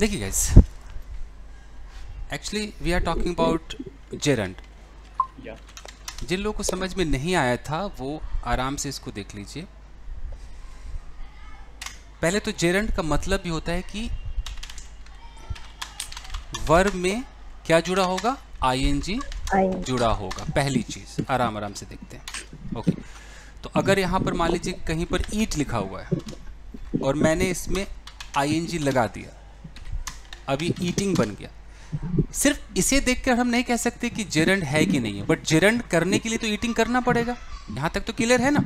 देखिए guys actually we are talking about gerund जिन लोगों को समझ में नहीं आया था वो आराम से इसको देख लीजिए। पहले तो जेरंड का मतलब भी होता है कि वर्ब में क्या जुड़ा होगा? आईएनजी जुड़ा होगा। पहली चीज़ आराम आराम से देखते हैं। ओके तो अगर यहाँ पर मान लीजिए कहीं पर ईट लिखा हुआ है और मैंने इसमें आईएनजी लगा दिया अभी ईटिंग बन गया। सिर्फ़ इसे देखकर हम नहीं कह सकते कि जेरंड है कि नहीं है बट जेरंड करने के लिए तो ईटिंग करना पड़ेगा। यहाँ तक तो क्लियर है ना?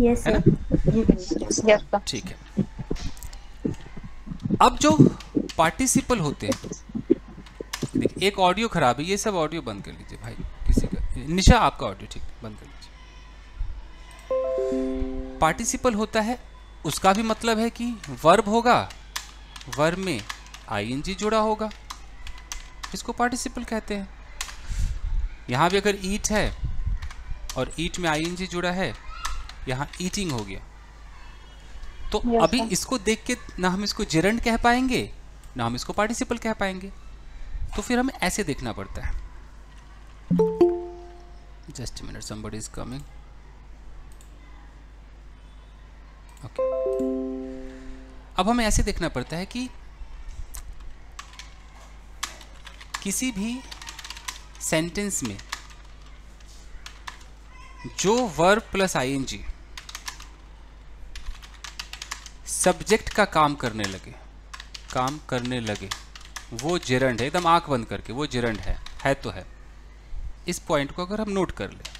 यस है ना? ठीक है। अब जो पार्टिसिपल होते हैं देखिए एक ऑडियो खराब है ये सब ऑडियो बंद कर लीजिए भाई किसी का निशा आपका ऑडियो ठीक बंद कर लीजिए। पार्टिसिपल होता है उसका भी मतलब है कि वर्ब होगा वर्ब में आईएनजी जुड़ा होगा। इसको पार्टिसिपल कहते हैं। यहाँ भी अगर ईट है और ईट में आईएनजी जुड़ा है यहाँ ईटिंग हो गया। तो अभी. इसको देख के ना हम इसको जेरंड कह पाएँगे ना हम इसको पार्टिसिपल कह पाएँगे। तो फिर हमें ऐसे देखना पड़ता है। Just minute somebody is coming okay अब हमें ऐसे देखना पड़ता है कि किसी भी सेंटेंस में जो वर्ब प्लस आईएनजी सब्जेक्ट का काम करने लगे, काम करने लगे, वो जेरंड है, एकदम आँख बंद करके, वो जेरंड है है तो है। इस पॉइंट को अगर हम नोट कर ले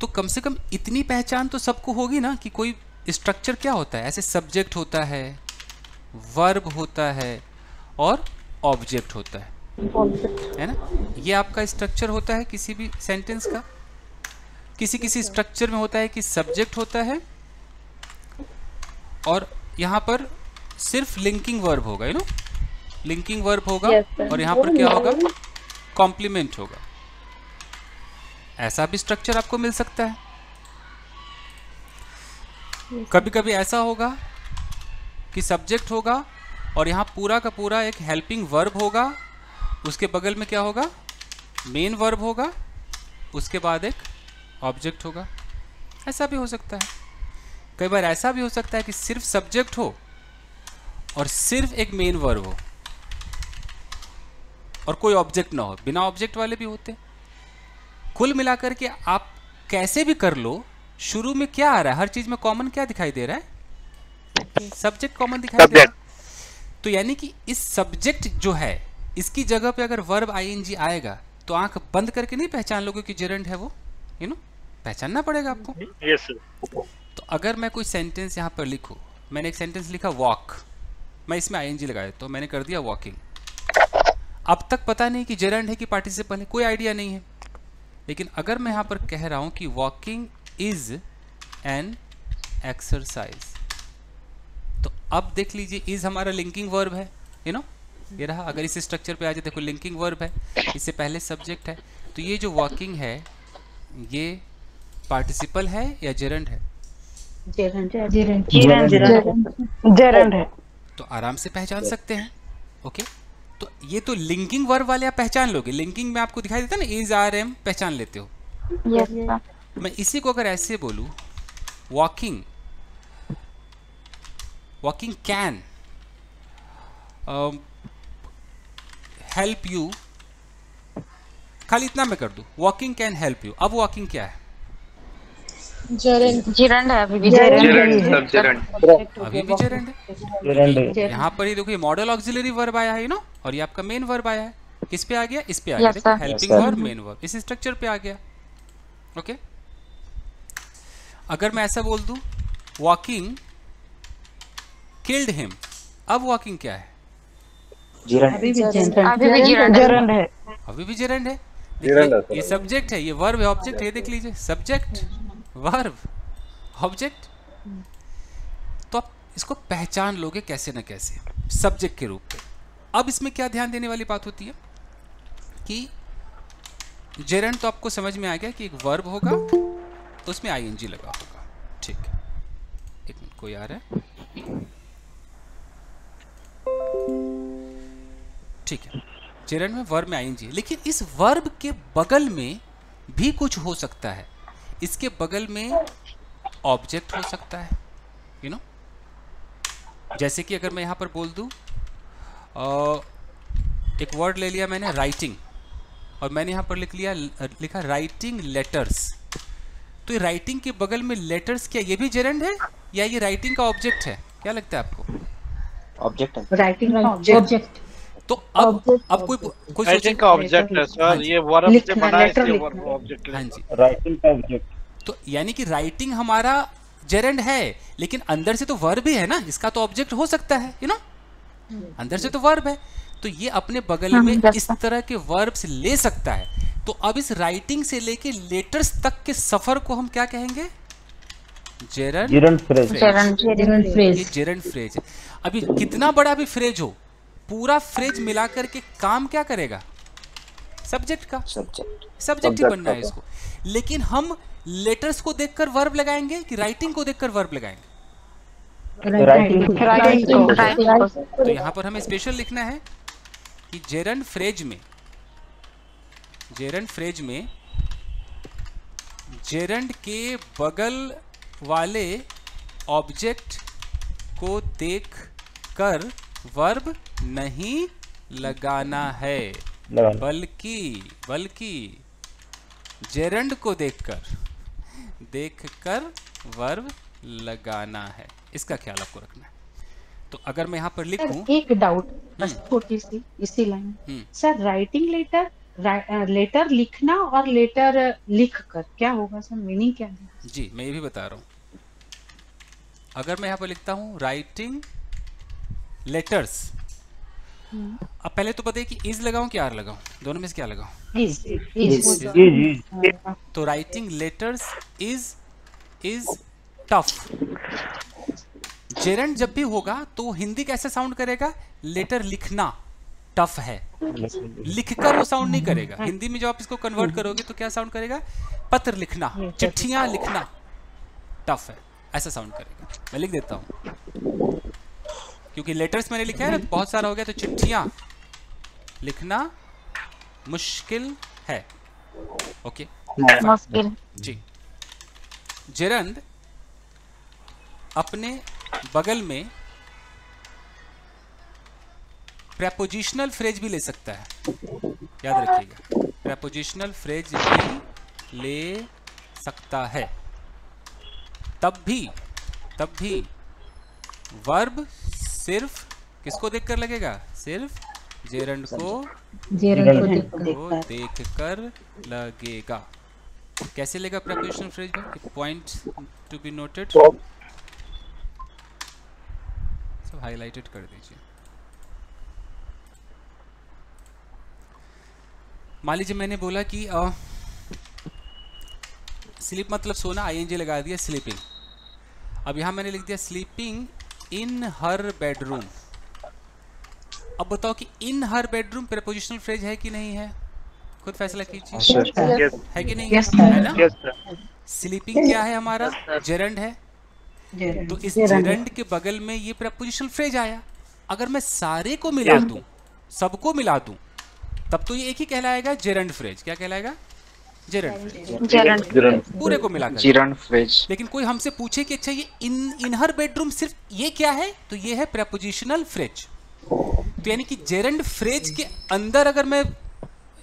तो कम से कम इतनी पहचान तो सबको होगी ना कि कोई स्ट्रक्चर क्या होता है? ऐसे सब्जेक्ट होता है वर्ब होता है, और ऑब्जेक्ट होता है। है ना? ये आपका स्ट्रक्चर होता है किसी भी सेंटेंस का। किसी किसी स्ट्रक्चर में होता है कि सब्जेक्ट होता है और यहाँ पर सिर्फ़ लिंकिंग वर्ब होगा यू नो लिंकिंग वर्ब होगा Yes, और यहाँ पर क्या होगा? कॉम्प्लीमेंट होगा। ऐसा भी स्ट्रक्चर आपको मिल सकता है। कभी कभी ऐसा होगा कि सब्जेक्ट होगा और यहाँ पूरा का पूरा एक हेल्पिंग वर्ब होगा। उसके बगल में क्या होगा? मेन वर्ब होगा। उसके बाद एक ऑब्जेक्ट होगा। ऐसा भी हो सकता है। कई बार ऐसा भी हो सकता है कि सिर्फ़ सब्जेक्ट हो और सिर्फ़ एक मेन वर्ब हो और कोई ऑब्जेक्ट ना हो। बिना ऑब्जेक्ट वाले भी होते। कुल मिलाकर के आप कैसे भी कर लो शुरू में क्या आ रहा है? हर चीज़ में कॉमन क्या दिखाई दे रहा है? सब्जेक्ट कॉमन दिखाई दे रहा है। तो यानी कि इस सब्जेक्ट जो है इसकी जगह पे अगर वर्ब आईएनजी आएगा तो आँख बंद करके नहीं पहचान लोगे कि जेरंड है वो? यू नो पहचानना पड़ेगा आपको? यस सर तो अगर मैं कोई सेंटेंस यहाँ पर लिखूँ मैंने एक सेंटेंस लिखा वॉक मैं इसमें आई आईएनजी लगाया तो मैंने कर दिया वॉकिंग अब तक पता नहीं कि जेरंड है कि पार्टिसिपल है कोई आइडिया नहीं है. लेकिन अगर मैं यहाँ पर कह रहा हूँ कि वॉकिंग इज़ एन एक्सरसाइज तो अब देख लीजिए इज़ हमारा लिंकिंग वर्ब है यू नो ये रहा अगर इस स्ट्रक्चर पे आ जाए देखो लिंकिंग वर्ब है इससे पहले सब्जेक्ट है। तो ये जो वॉकिंग है ये पार्टिसिपल है या जेरंड है? जेरंड है। तो आराम से पहचान सकते हैं ओके? तो ये तो लिंकिंग वर्ब वाले आप पहचान लोगे। लिंकिंग में आपको दिखाई देता है ना इज़ आर एम पहचान लेते हो। यस मैं इसी को अगर ऐसे बोलूँ walking walking can help you खाली इतना मैं कर दूँ। वॉकिंग कैन हेल्प यू अब वॉकिंग क्या है? जेरंड है अभी भी जेरंड है। यहाँ पर ही देखो ये मॉडल ऑक्सिलरी वर्ब आया है यू नो और ये आपका मेन वर्ब आया है। किस पे आ गया? इस पे आ गया। देखो हेल्पिंग वर्ब मेन वर्ब इस स्ट्रक्चर पे आ गया। ओके अगर मैं ऐसा बोल दूँ वॉकिंग किल्ड हिम। अब वॉकिंग क्या है? अभी भी जेरंड। है। अभी भी जेरंड है? देखिए, ये सब्जेक्ट है ये वर्ब है ऑब्जेक्ट है ये देख लीजिए। सब्जेक्ट वर्ब ऑब्जेक्ट तो आप इसको पहचान लोगे कैसे ना कैसे सब्जेक्ट के रूप में अब इसमें क्या ध्यान देने वाली बात होती है? कि जेरंड तो आपको समझ में आ गया कि एक वर्ब होगा तो उसमें आईएनजी लगा होगा। ठीक। एक मिनट कोई आ रहा है? ठीक है। जेरंड में वर्ब में आएँगे। लेकिन इस वर्ब के बगल में भी कुछ हो सकता है। इसके बगल में ऑब्जेक्ट हो सकता है यू नो जैसे कि अगर मैं यहाँ पर बोल दूँ एक वर्ड ले लिया मैंने राइटिंग और मैंने यहाँ पर लिख लिया, लिखा राइटिंग लेटर्स तो ये राइटिंग के बगल में लेटर्स क्या, ये भी जेरंड है या ये राइटिंग का ऑब्जेक्ट है? क्या लगता है आपको? ऑब्जेक्ट है। राइटिंग ऑब्जेक्ट तो अब अब कोई कोई राइटिंग का ऑब्जेक्ट है हाँ सर ये वर्ब से बना है इसलिए लिखना। ऑब्जेक्ट हाँ। जी। राइटिंग का ऑब्जेक्ट तो यानी कि राइटिंग हमारा जेरंड है लेकिन अंदर से तो वर्ब ही है ना इसका तो ऑब्जेक्ट हो सकता है यू नो अंदर से तो वर्ब है। तो ये अपने बगल में इस तरह के वर्ब्स ले सकता है। तो अब इस राइटिंग से लेके लेटर्स तक के सफ़र को हम क्या कहेंगे? जेरंड जिरंड फ्रेज जेरंड ये जेरंड फ्रेज है अभी कितना बड़ा भी फ्रेज हो पूरा फ्रेज मिला करके काम क्या करेगा? सब्जेक्ट का। सब्जेक्ट सब्जेक्ट ही बनना है इसको। लेकिन हम लेटर्स को देखकर वर्ब लगाएँगे कि राइटिंग को देखकर वर्ब लगाएँगे? तो यहाँ पर हमें स्पेशल लिखना है कि जेरन फ्रेज में जेरन फ्रेज में जेरंड के बगल वाले ऑब्जेक्ट को देख कर वर्ब नहीं लगाना है। बल्कि बल्कि जेरंड को देखकर देखकर वर्ब लगाना है। इसका ख्याल आपको रखना है। तो अगर मैं यहाँ पर लिखूं एक डाउट हम्म। छोटी सी इसी line sir writing letter letter लिखना और लेटर लिख कर क्या होगा सर? मीनिंग क्या है? जी मैं ये भी बता रहा हूँ। अगर मैं यहाँ पर लिखता हूँ राइटिंग लेटर्स अब पहले तो बताइए कि इज़ लगाऊँ कि आर लगाऊँ? दोनों में से क्या लगाऊँ? इज़ इज़ जी जी तो writing letters is is tough gerund जब भी होगा तो हिंदी कैसे साउंड करेगा? लेटर लिखना। टफ है। लिखकर वो साउंड नहीं करेगा। हिंदी में जब आप इसको कन्वर्ट करोगे तो क्या साउंड करेगा? पत्र लिखना चिट्ठियाँ लिखना। टफ है। ऐसा साउंड करेगा। मैं लिख देता हूँ। क्योंकि लेटर्स मैंने लिखा है ना तो बहुत सारा हो गया तो चिट्ठियाँ लिखना मुश्किल है। ओके मुश्किल। जी। जेरंड अपने बगल में प्रेपोजिशनल फ्रेज भी ले सकता है। याद रखिएगा। प्रेपोजिशनल फ्रेज भी ले सकता है। तब भी तब भी वर्ब सिर्फ़ किसको देखकर लगेगा? सिर्फ़ जेरंड को जिरंड को देख कर लगेगा। कैसे लेगा प्रपोजिशनल फ्रेज में पॉइंट टू बी नोटेड सब हाईलाइटेड कर दीजिए। मान लीजिए मैंने बोला कि आ, स्लीप मतलब सोना आईएनजी लगा दिया स्लीपिंग अब यहाँ मैंने लिख दिया स्लीपिंग इन हर बेडरूम अब बताओ कि इन हर बेडरूम प्रेपोजिशनल फ्रेज है कि नहीं है? खुद फैसला कीजिए। यस है कि नहीं? Yes, है ना? यस सर स्लीपिंग क्या है हमारा? जेरंड है। तो इस जेरंड के बगल में ये प्रपोजिशनल फ्रेज आया। अगर मैं सारे को मिला दूँ सबको मिला दूँ तब तो ये एक ही कहलाएगा जेरंड फ्रेज। क्या कहलाएगा? Gerund phrase. जेरंड पूरे को मिलाकर। Gerund phrase. लेकिन कोई हमसे पूछे कि अच्छा ये इन इनहर बेडरूम सिर्फ़ ये क्या है? तो ये है प्रपोजिशनल फ्रेज तो यानी कि जेरंड फ्रेज के अंदर अगर मैं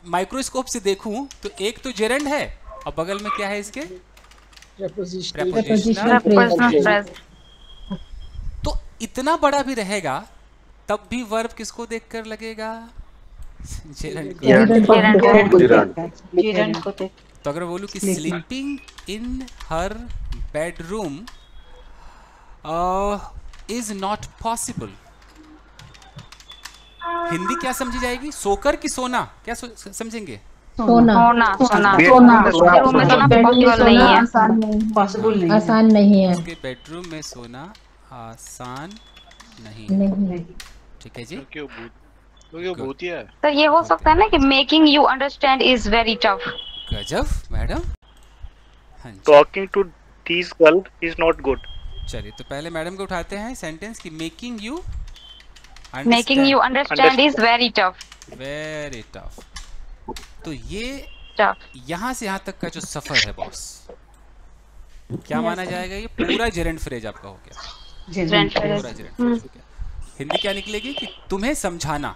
माइक्रोस्कोप से देखूँ तो एक तो जेरंड है और बगल में क्या है इसके? प्रपोजिशनल तो इतना बड़ा भी रहेगा तब भी वर्ब किसको देखकर लगेगा? जेरंड को जीरन को देख तो अगर बोलूँ कि sleeping in her bedroom is not possible Hindi क्या समझी जाएगी? सोकर की सोना? क्या समझेंगे? सोना। सोना सोना सोना। रूम में सोना पॉसिबल नहीं है। पॉसिबल नहीं आसान नहीं है। उसके बेडरूम में सोना आसान नहीं नहीं। ठीक है जी? क्योंकि वो भूतिया है तो ये हो सकता है ना कि making you understand is very tough गजब मैडम। हाँ जी। Talking to these girl is not good. चलिए तो पहले मैडम को उठाते हैं सेंटेंस की making you making you understand is very tough very tough तो ये यहाँ से यहाँ तक का जो सफ़र है बॉस क्या माना जाएगा? ये पूरा जेरेंट फ्रेज आपका हो गया। जेरेंट पूरा जेरेंट फ्रेज हो गया। हिंदी क्या निकलेगी कि तुम्हें समझाना।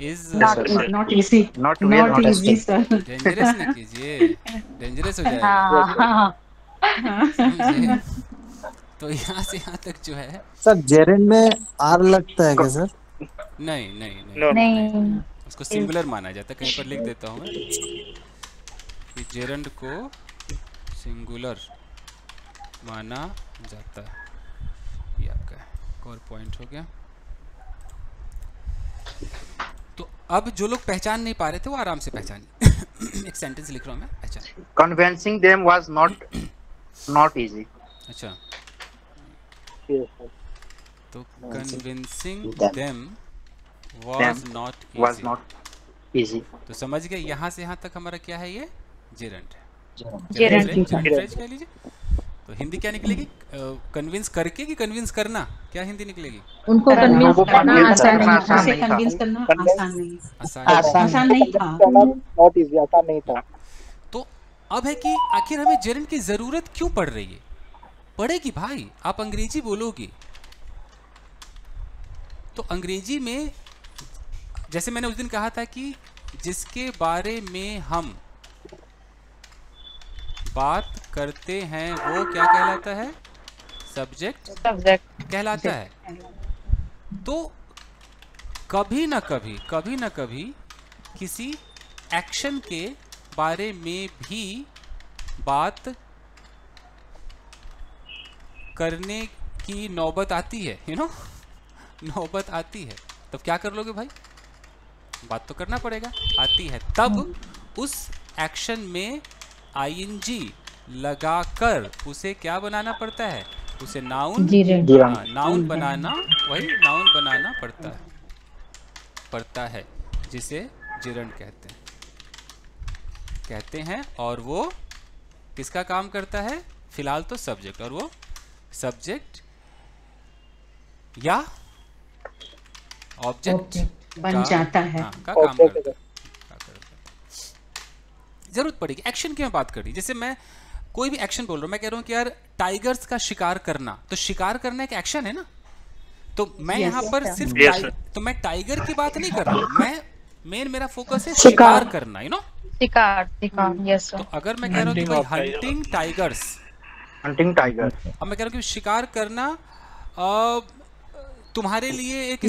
is sir. Not easy Not. Not Not easy esteem. Sir dangerous ना कीजिए डेंजरस हो जाएगा हाँ हाँ तो यहाँ से यहाँ तक जो है सर जेरेन में आर लगता है क्या सर? नहीं नहीं नहीं। नहीं। उसको सिंगुलर माना जाता है। कहीं पर लिख देता हूँ मैं। कि जेरंड को सिंगुलर माना जाता है। ये आपका एक और पॉइंट हो गया। तो अब जो लोग पहचान नहीं पा रहे थे वो आराम से पहचान एक सेंटेंस लिख रहा हूँ मैं पहचान। Convincing them was not not easy. अच्छा। तो convincing them was not Was not easy. तो समझ गए यहाँ से यहाँ तक हमारा क्या है ये? जेरंट है। जेरंट जेरंट कह लीजिए। तो हिंदी क्या निकलेगी? कन्विंस करके कि कन्विंस करना? क्या हिंदी निकलेगी? उनको कन्विंस करना आसान है नहीं था। कन्विंस करना आसान नहीं आसान नहीं था। नॉट इजी आसान नहीं था। तो अब है कि आखिर हमें जेरंट की ज़रूरत क्यों पड़ रही है? पड़ेगी भाई। आप अंग्रेज़ी बोलोगे। तो अंग्रेज़ी में जैसे मैंने उस दिन कहा था कि जिसके बारे में हम बात करते हैं वो क्या कहलाता है? सब्जेक्ट सब्जेक्ट कहलाता है। तो कभी ना कभी कभी ना कभी किसी एक्शन के बारे में भी बात करने की नौबत आती है यू नो नौबत आती है। तब क्या कर लोगे भाई? बात तो करना पड़ेगा। आती है। तब उस एक्शन में आईएनजी लगाकर उसे क्या बनाना पड़ता है? उसे नाउन हाँ, नाउन बनाना वही नाउन बनाना पड़ता है। पड़ता है जिसे जिरंड कहते हैं। कहते हैं और वो किसका काम करता है? फ़िलहाल तो सब्जेक्ट और वो सब्जेक्ट या ऑब्जेक्ट बन जाता है। हाँ, का काम करता है। ज़रूरत पड़ेगी। एक्शन की मैं बात कर रही जैसे मैं कोई भी एक्शन बोल रहा हूँ मैं कह रहा हूँ कि यार टाइगर्स का शिकार करना। तो शिकार करना एक एक्शन है ना? तो मैं Yes, यहाँ पर सिर्फ़ Yes, तो मैं टाइगर की बात नहीं कर रहा हूँ। मैं मेन मेरा फोकस है शिकार। करना यू नो शिकार शिकार यस तो अगर मैं कह रहा हूँ कि भाई हंटिंग टाइगर्स Hunting tiger. अब मैं कह रहा हूँ कि शिकार करना तुम्हारे लिए एक.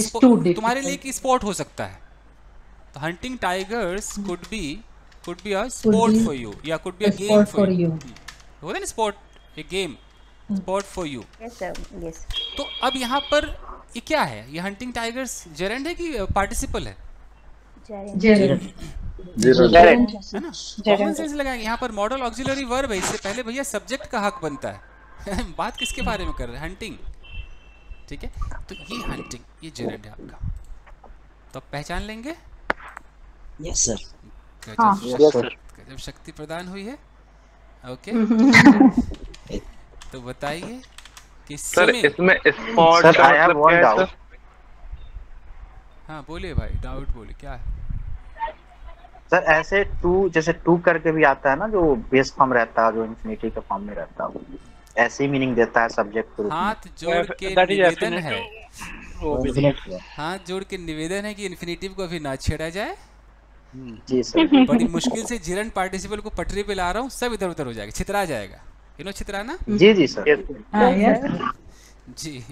तुम्हारे लिए एक स्पोर्ट हो सकता है। तो hunting tigers could be could be a sport be you या could be a game sport for for you you. होता है ना स्पोर्ट एक game sport for you Yes, sir. Yes. तो अब यहाँ पर ये क्या है? ये हंटिंग टाइगर्स जेरेंड है कि पार्टिसिपल है? Gerund Direct. है ना? कॉमन सेंस लगाएँगे यहाँ पर मॉडल ऑक्सिलरी वर्ब है। इससे पहले भैया सब्जेक्ट का हक बनता है। बात किसके बारे में कर रहे हैं? हंटिंग ठीक है? तो ये हंटिंग ये जेरेंड है आपका। तो पहचान लेंगे? Yes, sir. गजब हाँ। शक्ति- गजब शक्ति प्रदान हुई है? ओके तो बताइए कि सर इसमें स्पॉट मतलब है बोलिए भाई डाउट बोलिए क्या है? सर ऐसे टू जैसे टू करके भी आता है ना जो बेस फॉर्म रहता है जो इन्फिनिटी के फॉर्म में रहता है वो ऐसे ही मीनिंग देता है सब्जेक्ट के। हाथ जोड़ के निवेदन है. हाथ जोड़ के निवेदन है कि इन्फिनेटिव को अभी ना छेड़ा जाए? जी सर बड़ी मुश्किल से जिरन पार्टिसिपल को पटरी पे ला रहा हूँ सब इधर उधर हो जाएगा छितरा जाएगा। You know? छितराना जी जी सर. हाँ. जी।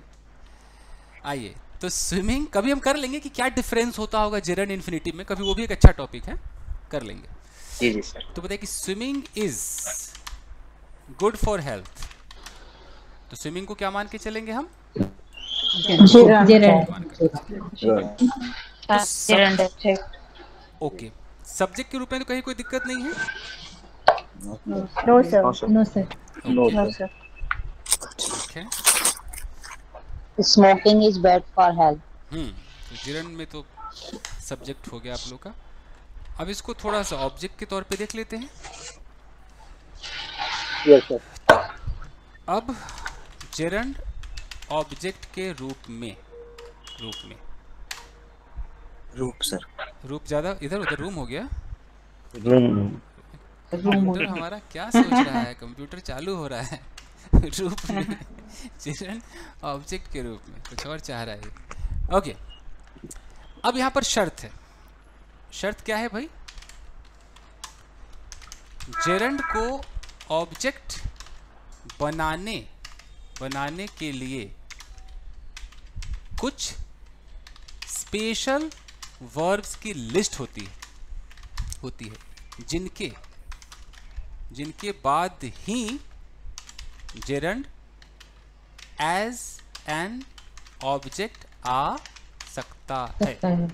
आइए तो स्विमिंग कभी हम कर लेंगे कि क्या डिफरेंस होता होगा जिरन इन्फिनिटी में? कभी वो भी एक अच्छा टॉपिक है कर लेंगे। जी जी सर। तो बताइए कि swimming is good for health तो स्विमिंग को क्या मान के चलेंगे हम? जेरंट मान ओके सब्जेक्ट के रूप में तो कहीं कोई दिक्कत नहीं है No, sir. No, sir. No, sir. No, No, sir. sir. ठीक है Smoking is bad for health. हम्म तो जिरन में तो सब्जेक्ट हो गया आप लोग का अब इसको थोड़ा सा ऑब्जेक्ट के तौर पे देख लेते हैं Yes, sir. अब जेरंड ऑब्जेक्ट के रूप में रूप में Roop, sir. रूप ज़्यादा? इधर उधर रूम हो गया? रूम कंप्यूटर हमारा क्या सोच रहा है? कंप्यूटर चालू हो रहा है। रूप में। चिरण ऑब्जेक्ट के रूप में। कुछ और चाह रहा है। ओके अब यहाँ पर शर्त है। शर्त क्या है भाई? जेरंड को ऑब्जेक्ट बनाने बनाने के लिए कुछ स्पेशल वर्ब्स की लिस्ट होती है होती है। जिनके जिनके बाद ही जेरंड एज एन ऑब्जेक्ट आ सकता है।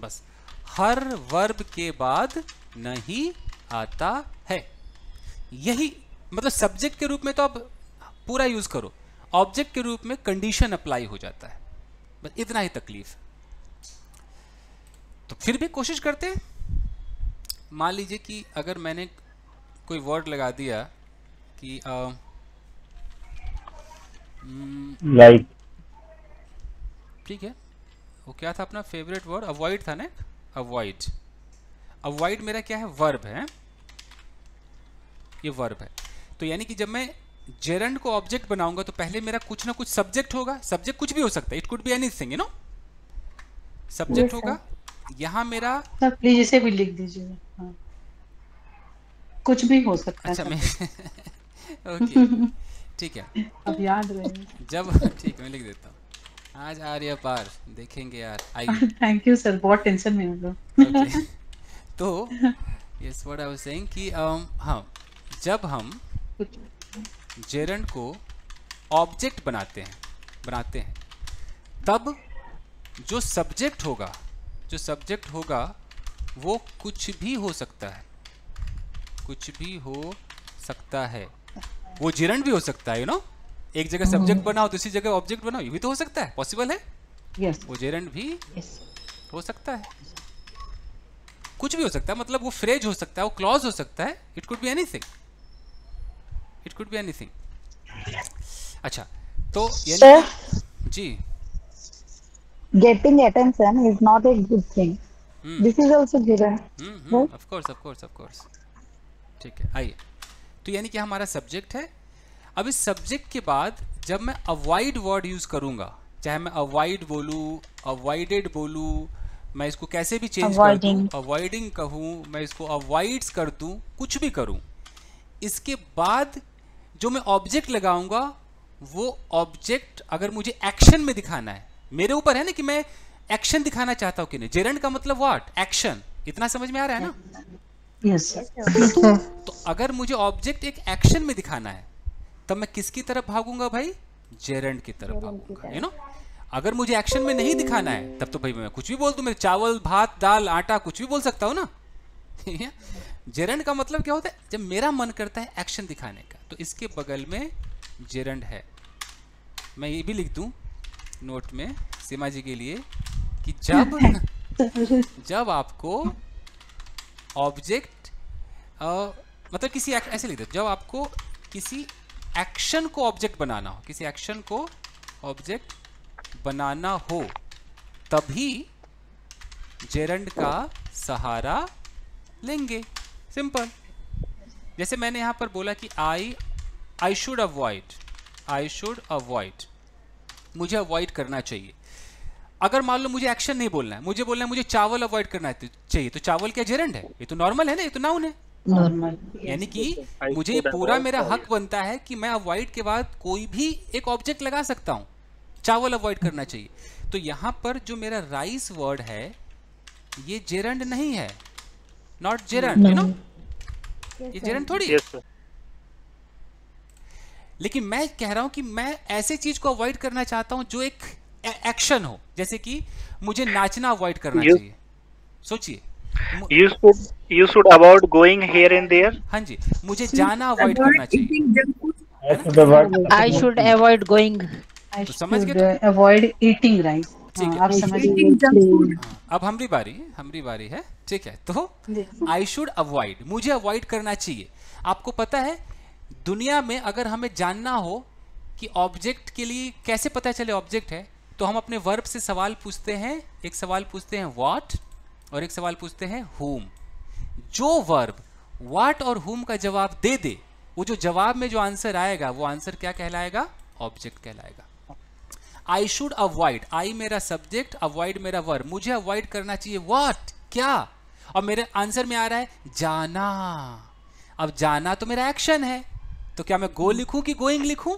बस हर वर्ब के बाद नहीं आता है। यही मतलब सब्जेक्ट के रूप में तो आप पूरा यूज़ करो। ऑब्जेक्ट के रूप में कंडीशन अप्लाई हो जाता है। बस इतना ही तकलीफ़। है तो फिर भी कोशिश करते हैं? मान लीजिए कि अगर मैंने कोई वर्ड लगा दिया कि हम्म, लाइक ठीक है। वो क्या था अपना फेवरेट वर्ड अवॉइड था ना? अवॉइड अवॉइड मेरा क्या है? वर्ब है। ये वर्ब है। तो यानी कि जब मैं जेरंड को ऑब्जेक्ट बनाऊँगा तो पहले मेरा कुछ ना कुछ सब्जेक्ट होगा। सब्जेक्ट कुछ भी हो सकता है। It could be anything you know subject होगा। यहाँ मेरा सर प्लीज़ इसे भी लिख दीजिए। हाँ। कुछ भी हो सकता है अच्छा मैं ओके। ठीक है। अब याद रहे। जब ठीक है मैं लिख देता हूँ। आज आ रही है पार। देखेंगे यार। आइए थैंक यू सर बहुत टेंशन में हूँ okay. तो yes what I was saying कि um, हाँ जब हम जेरंड को ऑब्जेक्ट बनाते हैं बनाते हैं तब जो सब्जेक्ट होगा जो सब्जेक्ट होगा वो कुछ भी हो सकता है। कुछ भी हो सकता है। वो जेरंड भी हो सकता है यू नो एक जगह सब्जेक्ट बनाओ दूसरी जगह ऑब्जेक्ट बनाओ ये भी तो हो सकता है। पॉसिबल है? यस वो जेरंड भी यस हो सकता है। कुछ भी हो सकता है मतलब वो फ्रेज हो सकता है वो क्लॉज हो सकता है it could be anything it could be anything अच्छा तो यानी जी। Getting attention is not a good thing. Hmm This is also given. Hmm of course of course of course ठीक है आइए। तो यानी कि हमारा सब्जेक्ट है। अब इस सब्जेक्ट के बाद जब मैं अवॉइड वर्ड यूज़ करूँगा चाहे मैं अवॉइड बोलूँ अवॉइडेड बोलूँ मैं इसको कैसे भी चेंज कर दूँ अवॉइडिंग कहूँ मैं इसको अवॉइड्स कर दूँ कुछ भी करूँ इसके बाद जो मैं ऑब्जेक्ट लगाऊँगा वो ऑब्जेक्ट अगर मुझे एक्शन में दिखाना है मेरे ऊपर है ना कि मैं एक्शन दिखाना चाहता हूँ कि नहीं? जेरंड का मतलब व्हाट एक्शन इतना समझ में आ रहा है ना? यस सर तो अगर मुझे ऑब्जेक्ट एक एक्शन में दिखाना है तब मैं किसकी तरफ़ भागूँगा भाई? जेरंड की तरफ़ भागूँगा यू नो अगर मुझे एक्शन में नहीं दिखाना है तब तो भाई मैं कुछ भी बोल दूँ मैं चावल भात दाल आटा कुछ भी बोल सकता हूँ ना? जेरंड का मतलब क्या होता है? जब मेरा मन करता है एक्शन दिखाने का तो इसके बगल में जेरंड है। मैं ये भी लिख दूँ। नोट में सीमा जी के लिए कि जब जब आपको ऑब्जेक्ट मतलब किसी ऐसे लिख दो जब आपको किसी एक्शन को ऑब्जेक्ट बनाना हो किसी एक्शन को ऑब्जेक्ट बनाना हो तभी जेरंड का सहारा लेंगे। सिंपल जैसे मैंने यहाँ पर बोला कि I I should avoid I should avoid मुझे अवॉइड करना चाहिए। अगर मान लो मुझे एक्शन नहीं बोलना है मुझे बोलना है मुझे चावल अवॉइड करना है तो- चाहिए तो चावल क्या जेरंड है? ये तो नॉर्मल है ना ये तो नाउन है। नॉर्मल यानी कि मुझे ये पूरा मेरा हक बनता है कि मैं अवॉइड के बाद कोई भी एक ऑब्जेक्ट लगा सकता हूँ। चावल अवॉइड करना चाहिए। तो यहाँ पर जो मेरा राइस वर्ड है ये जेरंड नहीं है। नॉट जेरंड यू नो ये जेरंड थोड़ी Yes. लेकिन मैं कह रहा हूँ कि मैं ऐसे चीज़ को अवॉइड करना चाहता हूँ जो एक एक्शन हो। जैसे कि मुझे नाचना अवॉइड करना You- चाहिए। सोचिए। You should you should avoid going here and there. हाँ जी। मुझे जाना अवॉइड करना चाहिए। I should avoid going. I तो समझ गए should avoid eating rice. ठीक है। हाँ, आप समझ हाँ, अब हमारी बारी है हमारी बारी है। ठीक है। तो आई शुड अवॉइड मुझे अवॉइड करना चाहिए। आपको पता है दुनिया में अगर हमें जानना हो कि ऑब्जेक्ट के लिए कैसे पता चले ऑब्जेक्ट है तो हम अपने वर्ब से सवाल पूछते हैं, एक सवाल पूछते हैं व्हाट और एक सवाल पूछते हैं हुम जो वर्ब व्हाट और हुम का जवाब दे दे, वो जो जवाब में जो आंसर आएगा, वो आंसर क्या कहलाएगा? ऑब्जेक्ट कहलाएगा. आई शुड अवॉइड आई मेरा सब्जेक्ट अवॉइड मेरा वर्ब मुझे अवॉइड करना चाहिए वॉट क्या? और मेरे आंसर में आ रहा है, जाना. अब जाना तो मेरा एक्शन है. तो क्या मैं गो लिखूं कि गोइंग लिखूं?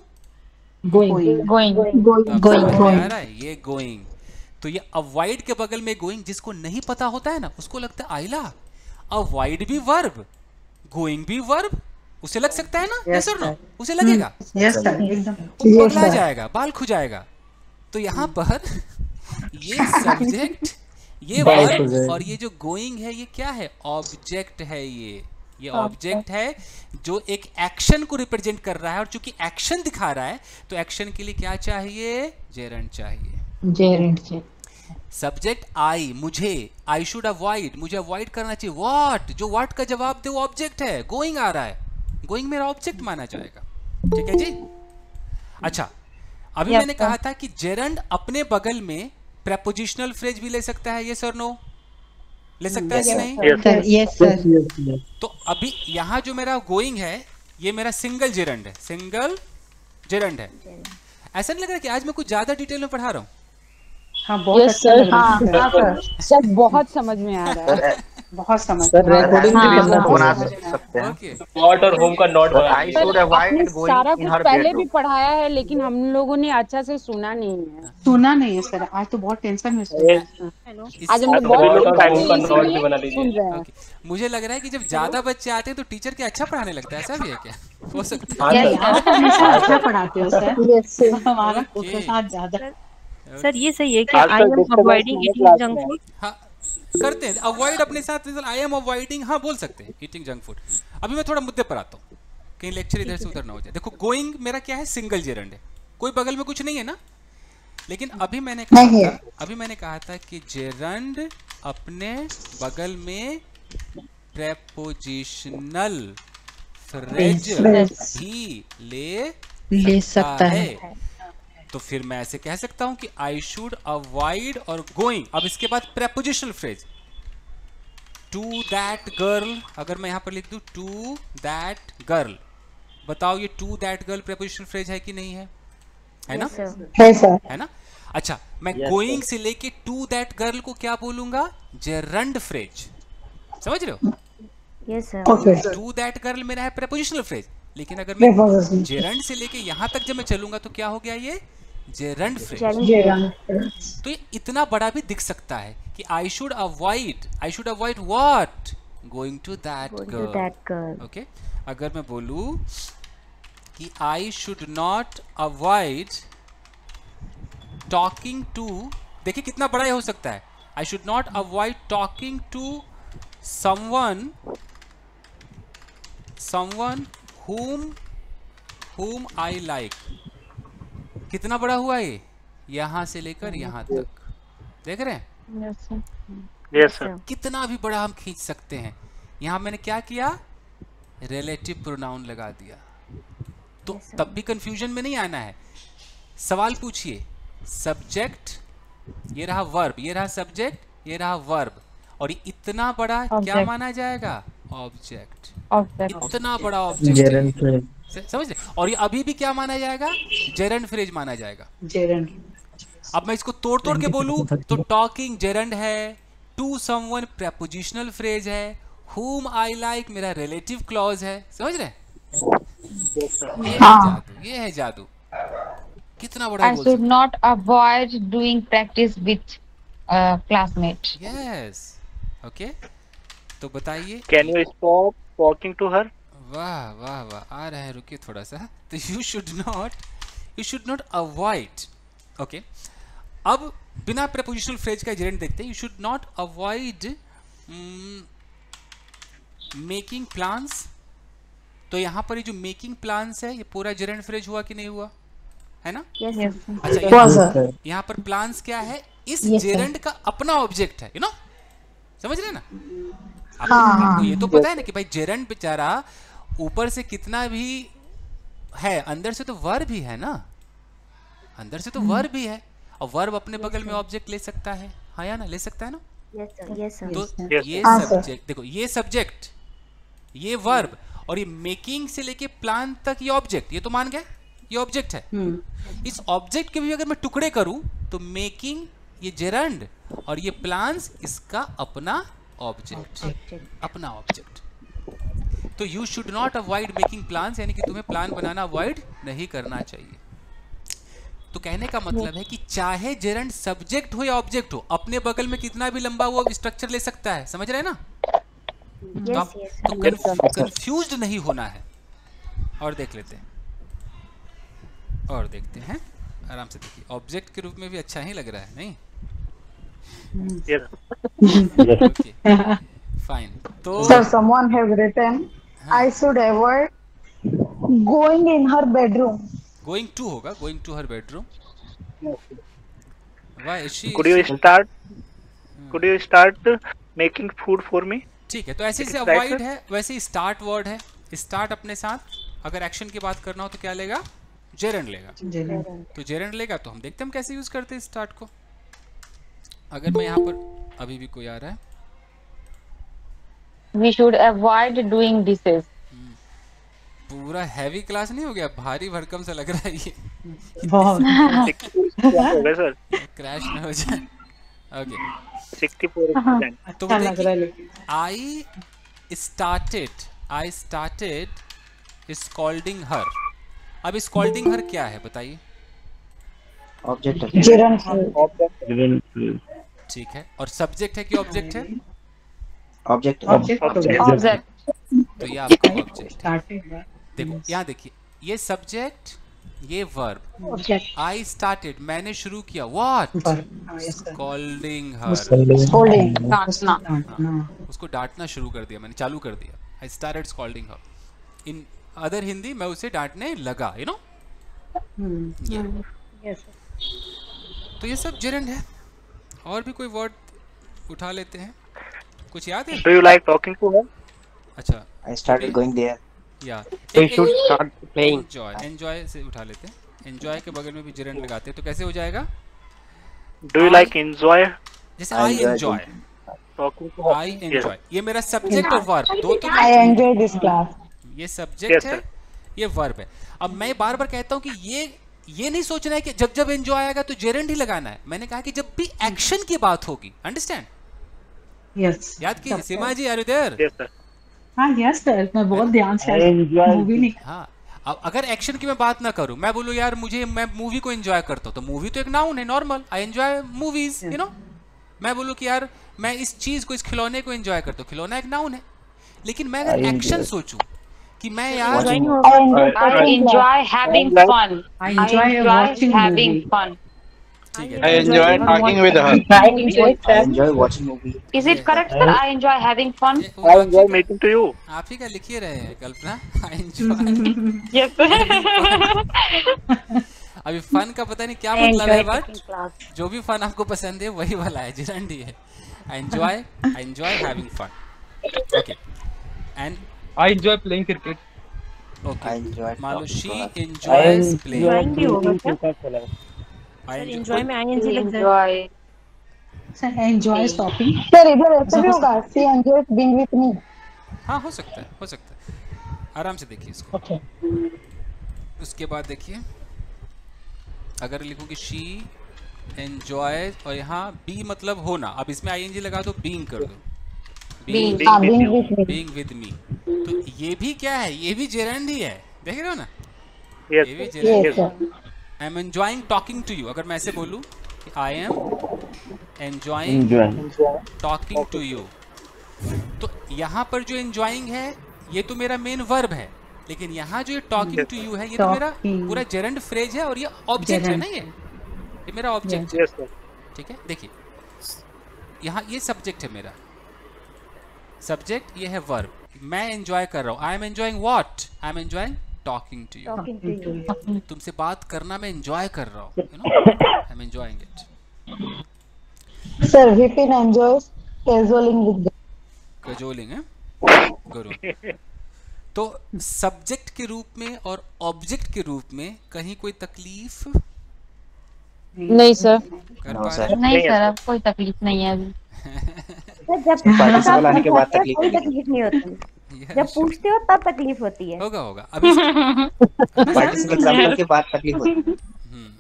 है ये गोइंग तो ये अवॉइड के बगल में गोइंग जिसको नहीं पता होता है ना उसको लगता है आइला अवॉइड भी वर्ब गोइंग भी वर्ब उसे लग सकता है ना? Yes no? उसे लगेगा. एकदम. वो पगला जाएगा बाल खुजाएगा। तो यहाँ पर ये सब्जेक्ट ये वर्ब और ये जो गोइंग है ये क्या है? ऑब्जेक्ट है ये। ये ऑब्जेक्ट है। जो एक एक्शन को रिप्रेजेंट कर रहा है और चूँकि एक्शन दिखा रहा है तो एक्शन के लिए क्या चाहिए? जेरंड चाहिए। Gerund से. सब्जेक्ट आई मुझे आई शुड अवॉइड मुझे अवॉइड करना चाहिए। व्हाट जो व्हाट का जवाब दे वो ऑब्जेक्ट है। गोइंग आ रहा है। गोइंग मेरा ऑब्जेक्ट माना जाएगा। ठीक है जी? अच्छा अभी मैंने कहा था कि जेरंड अपने बगल में प्रेपोजिशनल फ्रेज भी ले सकता है ये सर नो ले सकते हैं कि नहीं. तो अभी यहाँ जो मेरा गोइंग है ये मेरा सिंगल जेरंड है। सिंगल जेरंड है। ऐसा नहीं लग रहा कि आज मैं कुछ ज़्यादा डिटेल में पढ़ा रहा हूँ? हाँ बहुत Yes, अच्छा सर, हाँ, हाँ सर सर बहुत समझ में आ रहा है। बहुत समझ सर है। हाँ, हाँ, बना सकते हैं। नॉट और होम का नॉट आई शुड अवॉइड सारा गोइंग कुछ पहले भी पढ़ाया है लेकिन हम लोगों ने अच्छा से सुना नहीं है। सुना नहीं है सर। आज तो बहुत टेंशन में हैं। आज बहुत होम हैं। ओके मुझे लग रहा है कि जब ज़्यादा बच्चे आते हैं तो टीचर के अच्छा पढ़ाने लगता है? ऐसा भी है क्या? हो सकता हाँ। सर। अच्छा पढ़ाते हो सर। हमारा ज़्यादा सर ये सही है कि I am avoiding eating junk food करते हैं। अवॉइड अपने साथ आई एम अवॉइडिंग हाँ बोल सकते हैं। ईटिंग जंक फ़ूड अभी मैं थोड़ा मुद्दे पर आता हूँ। कहीं लेक्चर इधर से उधर ना हो जाए। देखो गोइंग मेरा क्या है? सिंगल जेरंड है। कोई बगल में कुछ नहीं है ना? लेकिन अभी मैंने कहा नहीं। था अभी मैंने कहा था कि जेरंड अपने बगल में प्रेपोजिशनल फ्रेज भी ले ले सकता है, है। तो फिर मैं ऐसे कह सकता हूँ कि आई शुड अवॉइड और गोइंग अब इसके बाद prepositional phrase to that girl अगर मैं यहाँ पर लिख दू टू दैट गर्ल बताओ ये to that girl prepositional phrase है कि नहीं है? है ना? है सर है ना? अच्छा मैं गोइंग yes, से लेके टू दैट गर्ल को क्या बोलूँगा? जेरंड फ्रेज समझ रहे हो? Yes sir to that girl मेरा है प्रेपोजिशनल फ्रेज लेकिन अगर मैं जेरंड से लेके यहाँ तक जब मैं चलूँगा तो क्या हो गया ये? जेरंड फ्रेज तो ये इतना बड़ा भी दिख सकता है कि I should avoid I should avoid what going to that girl okay अगर मैं बोलूँ कि I should not avoid talking to देखिए कितना बड़ा ये हो सकता है। I should not avoid talking to someone someone whom whom I like कितना बड़ा हुआ ये? यहाँ से लेकर यहाँ तक। देख रहे हैं? Yes, sir. कितना भी बड़ा हम खींच सकते हैं। यहाँ मैंने क्या किया? रिलेटिव प्रोनाउन लगा दिया। तो तब भी कंफ्यूजन में नहीं आना है। सवाल पूछिए। सब्जेक्ट ये रहा वर्ब ये रहा सब्जेक्ट ये रहा वर्ब और ये इतना बड़ा क्या माना जाएगा? ऑब्जेक्ट ऑब्जेक्ट इतना बड़ा ऑब्जेक्ट समझ रहे? और ये अभी भी क्या माना जाएगा? जेरंड फ्रेज माना जाएगा। जेरन अब मैं इसको तोड़ तोड़ के बोलूँ? तो टॉकिंग जेरंड है टू समवन प्रेपोजिशनल फ्रेज है whom आई लाइक मेरा रिलेटिव क्लॉज है। समझ रहे? ये है जादू ये है जादू। कितना बड़ा I बोल should not avoid doing practice with uh, yes okay तो बताइए can you stop talking to her? वाह वाह वाह। आ रहा है रुकिए थोड़ा सा तो you should not you should not avoid okay अब बिना प्रपोजिशनल फ्रेज का जेरेंट देखते हैं। You should not avoid making plans तो यहाँ पर ये जो मेकिंग प्लान्स है ये पूरा जेरेंट फ्रेज हुआ कि नहीं हुआ? है ना? Yes, sir. अच्छा यहाँ- यहाँ पर प्लान्स क्या है? इस Yes, जेरेंट का अपना ऑब्जेक्ट है यू नो समझ रहे ना? आपको, हाँ, हाँ। ये तो पता है ना कि भाई जेरेंट बेचारा ऊपर से कितना भी है अंदर से तो वर भी है ना? अंदर से तो वर भी है। और वर्ब अपने बगल में ऑब्जेक्ट ले सकता है। हाँ या ना? ले सकता है ना? Yes, sir. Yes, sir. तो Yes, ये सब्जेक्ट देखो ये सब्जेक्ट ये वर्ब और ये मेकिंग से लेके प्लान तक ये ऑब्जेक्ट ये तो मान गए ये ऑब्जेक्ट है। इस ऑब्जेक्ट के भी अगर मैं टुकड़े करूँ तो मेकिंग ये जेरंड और ये प्लान्स इसका अपना ऑब्जेक्ट अपना ऑब्जेक्ट तो you should not avoid making plans यानी कि तुम्हें प्लान बनाना अवॉइड नहीं करना चाहिए। तो कहने का मतलब है कि चाहे जेरंड सब्जेक्ट हो या ऑब्जेक्ट हो अपने बगल में कितना भी लंबा वो स्ट्रक्चर ले सकता है समझ रहे हैं ना? तो Yes, आप yes. तो कंफ्यूज नहीं होना है। और देख लेते हैं। और देखते हैं। आराम से देखिए। ऑब्जेक्ट के रूप में भी अच्छा ही लग रहा है नहीं? फाइन तो Sir, someone have written, I should avoid going in her bedroom. Going to होगा going to her bedroom why she Could you start? Could you start making food for me? ठीक है तो ऐसे से अवॉइड है वैसे ही स्टार्ट वर्ड है। स्टार्ट अपने साथ अगर एक्शन की बात करना हो तो क्या लेगा? जेरंड लेगा। तो जेरंड लेगा तो हम देखते हैं हम कैसे यूज़ करते हैं स्टार्ट को। अगर मैं यहाँ पर अभी भी कोई आ रहा है। We should avoid doing dishes. पूरा हैवी क्लास नहीं हो गया? भारी भरकम सा लग रहा है ये। बहुत। सर। क्रैश ना हो जाए। ओके सिक्सटी फोर परसेंट तो लग रहा है I started I started scolding her अब स्कॉल्डिंग हर क्या है बताइए। ऑब्जेक्ट ठीक है। और सब्जेक्ट है कि ऑब्जेक्ट है? ऑब्जेक्ट ऑब्जेक्ट तो ये आपका ऑब्जेक्ट देखो यहाँ देखिए ये सब्जेक्ट ये वर्ब आई स्टार्टेड मैंने शुरू किया। What yes, sir. Scolding her उसको डांटना शुरू कर दिया मैंने चालू कर दिया। I started scolding her in other Hindi मैं उसे डांटने लगा यू नो तो ये सब जेरेंड है। और भी कोई वर्ड उठा लेते हैं? कुछ याद है? Do you like talking to her अच्छा। आई स्टार्टेड गोइंग देयर या We should start playing. Enjoy enjoy से उठा लेते हैं। एंजॉय के बगल में भी जेरेंड लगाते हैं। तो कैसे हो जाएगा? डू यू लाइक एंजॉय जैसे I enjoy talking to I enjoy ये मेरा सब्जेक्ट और वर्ब दो तो I enjoy this class. ये सब्जेक्ट Yes, है ये वर्ब है। अब मैं बार बार कहता हूँ कि ये ये नहीं सोचना है कि जब जब एंजॉय आएगा तो जेरेंड ही लगाना है। मैंने कहा कि जब भी एक्शन की बात होगी। अंडरस्टैंड यस याद कीजिए Seema ji are you there yes sir हाँ यस सर मैं बहुत ध्यान से मूवी नहीं हाँ अब अगर एक्शन की मैं बात ना करूँ मैं बोलूँ यार मुझे मैं मूवी को एंजॉय करता हूँ तो मूवी तो एक नाउन है normal I enjoy movies you know मैं बोलूँ कि यार मैं इस चीज़ को इस खिलौने को एंजॉय करता हूँ खिलौना एक नाउन है। लेकिन मैं अगर एक्शन सोचूं कि मैं यार I enjoy I enjoy having fun. I enjoy ठीक है। I enjoy talking with her. I enjoy I enjoy watching movie Is it correct, sir? I enjoy having fun. ये- वो आई आप एंजॉय ही का- मीटिंग टू यू आप ही का लिखिए रहे हैं कल्पना। I enjoy Yes. अभी फन का पता नहीं क्या मतलब है enjoy बट जो भी फन आपको पसंद है वही वाला है जिरंडी है। I enjoy I enjoy having fun okay and I enjoy playing I enjoy मान लो शी एंजॉयज प्लेइंग Drawing भी होगा sir I sir enjoy enjoy में ing लग जाए सर एंजॉय टॉपिंग Sir, इधर ऐसे भी होगा. She enjoys being with me. हाँ हो सकता है हो सकता है। आराम से देखिए इसको। Okay. उसके बाद देखिए। अगर लिखूँ कि शी एंजॉय और यहाँ बी मतलब होना। अब इसमें आईएनजी लगा दो बीइंग कर दो। Being. being with me. Being with me तो ये भी क्या है? ये भी जेरंड ही। है देख रहे हो ना? यस ये भी Yes, gerund sir. I am enjoying talking to you अगर मैं ऐसे बोलूँ कि I am enjoying talking to you तो यहाँ पर जो एंजॉइंग है ये तो मेरा मेन वर्ब है. लेकिन यहाँ जो ये टॉकिंग टू यू है ये तो मेरा पूरा जेरेंड फ्रेज है और ये ऑब्जेक्ट है ना ये? ये मेरा ऑब्जेक्ट है. ठीक है? देखिए. यहाँ ये सब्जेक्ट है मेरा. सब्जेक्ट ये है वर्ब मैं एंजॉय कर रहा हूँ. I am enjoying what I am enjoying talking to you talking to you तुमसे बात करना मैं एंजॉय कर रहा हूँ you know I am enjoying it Sir, Vipin enjoys casualing with girls. Cajoling है गुरु तो सब्जेक्ट के रूप में और ऑब्जेक्ट के रूप में कहीं कोई तकलीफ़? नहीं सर कर No, पा रहे नहीं सर अब कोई तकलीफ़ नहीं है अभी। जब तकलीफ़ नहीं होती। जब पूछते हो तब तकलीफ़ होती है। होगा होगा। अभी के बाद तकलीफ़ होती है। हम्म,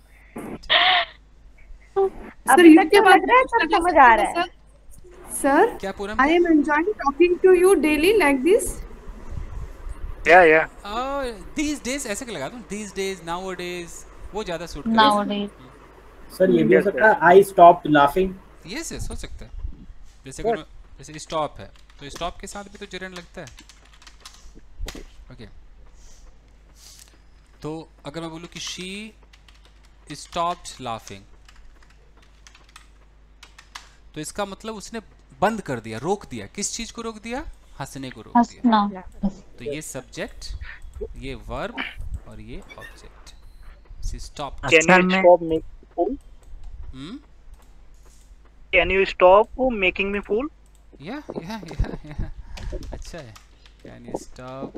अभी तक तो है सब समझ आ रहा है। Sir, क्या पूरा? I am enjoying talking to you daily like this. या या दीज डेज़ ऐसे लगा दूँ दीज डेज़ नाउ डेज़ वो ज़्यादा सूट Nowadays. सर ये भी हो सकता है I stop laughing yes yes हो सकता है। जैसे जैसे स्टॉप है। तो स्टॉप के साथ भी तो जरन लगता है। ओके तो अगर मैं बोलूँ कि शी स्टॉप्ड लाफिंग तो इसका मतलब उसने बंद कर दिया रोक दिया। किस चीज़ को रोक दिया? हंसने को रोक दिया। तो ये सब्जेक्ट ये वर्ब और ये object see stop can you fool can you stop making me fool या या या या अच्छा है can you stop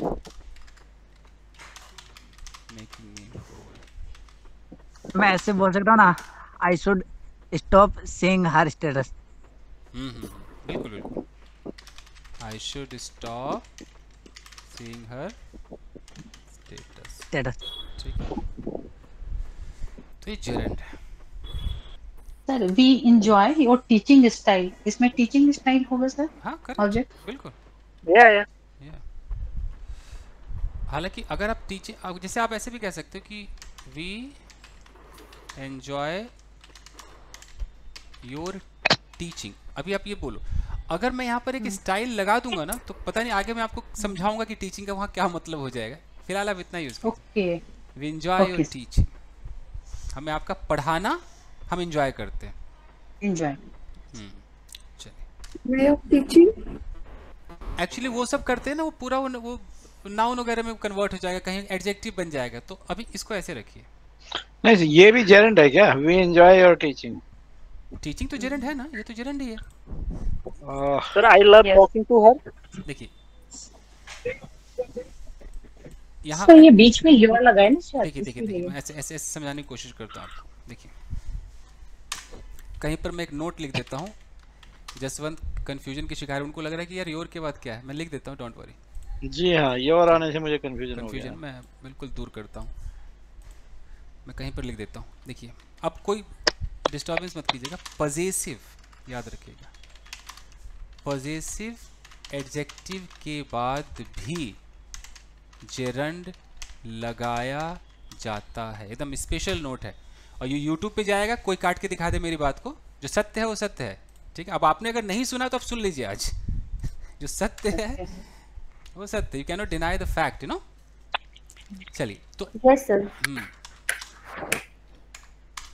making me मैं ऐसे बोल सकता हूँ ना I should stop seeing her status हम्म बिल्कुल बिल्कुल। I should stop seeing her status status ठीक है। तो ये जेरेंड है। Sir we enjoy your teaching style इसमें टीचिंग स्टाइल होगा सर? हाँ ऑब्जेक्ट बिल्कुल। या या हालाँकि अगर आप टीचिंग जैसे आप ऐसे भी कह सकते हो कि वी एंजॉय योर टीचिंग अभी आप ये बोलो। अगर मैं यहाँ पर एक स्टाइल लगा दूँगा ना तो पता नहीं आगे मैं आपको समझाऊँगा कि टीचिंग का वहाँ क्या मतलब हो जाएगा। फ़िलहाल आप इतना use okay we enjoy your teaching हमें आपका पढ़ाना हम एंजॉय करते हैं। एंजॉय हम्म. एक्चुअली वो सब करते हैं ना वो पूरा वो, वो नाउन वगैरह में कन्वर्ट हो जाएगा कहीं एडजेक्टिव बन जाएगा तो अभी इसको ऐसे रखिए। नहीं ये भी जेरेंट है क्या? We enjoy your teaching teaching तो जेरेंट है ना ये तो जेरेंट ही है। Sir I love talking to her देखिए। यहाँ तो ये बीच में योर लगाए ना शायद देखिए देखिए देखिए मैं ऐसे ऐसे ऐसे समझाने की कोशिश करता हूँ आपको। देखिए। कहीं पर मैं एक नोट लिख देता हूँ। जसवंत कंफ्यूजन की शिकार उनको लग रहा है कि यार योर के बाद क्या है? मैं लिख देता हूँ डोंट वरी जी हाँ योर आने से मुझे कन्फ्यूज़न कन्फ्यूज़न गया। मैं बिल्कुल दूर करता हूँ। मैं कहीं पर लिख देता हूँ। देखिए अब कोई डिस्टर्बेंस मत कीजिएगा पजेसिव याद रखिएगा। पजेसिव एडजेक्टिव के बाद भी जेरंड लगाया जाता है। एकदम स्पेशल नोट है। और ये यूट्यूब पे जाएगा कोई काट के दिखा दे मेरी बात को। जो सत्य है वो सत्य है ठीक है? अब आपने अगर नहीं सुना तो आप सुन लीजिए आज। जो सत्य है वो सत्य you cannot deny the fact you know चलिए तो यस सर हम्म।